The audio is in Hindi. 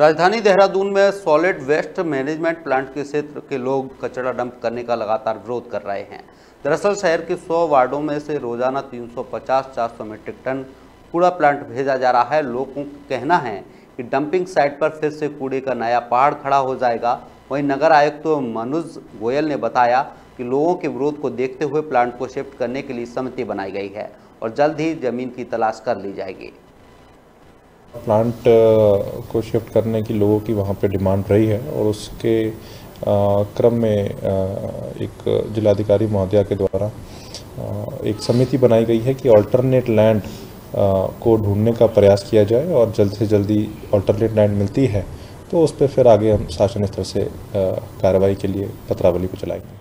राजधानी देहरादून में सॉलिड वेस्ट मैनेजमेंट प्लांट के क्षेत्र के लोग कचरा डंप करने का लगातार विरोध कर रहे हैं। दरअसल शहर के 100 वार्डों में से रोज़ाना 350-400 मीट्रिक टन कूड़ा प्लांट भेजा जा रहा है। लोगों का कहना है कि डंपिंग साइट पर फिर से कूड़े का नया पहाड़ खड़ा हो जाएगा। वहीं नगर आयुक्त तो मनुज गोयल ने बताया कि लोगों के विरोध को देखते हुए प्लांट को शिफ्ट करने के लिए समिति बनाई गई है और जल्द ही ज़मीन की तलाश कर ली जाएगी। प्लांट को शिफ्ट करने की लोगों की वहाँ पे डिमांड रही है और उसके क्रम में एक जिलाधिकारी महोदया के द्वारा एक समिति बनाई गई है कि अल्टरनेट लैंड को ढूँढने का प्रयास किया जाए और जल्द से जल्दी अल्टरनेट लैंड मिलती है तो उस पर फिर आगे हम शासन स्तर से कार्रवाई के लिए पत्रावली को चलाएँगे।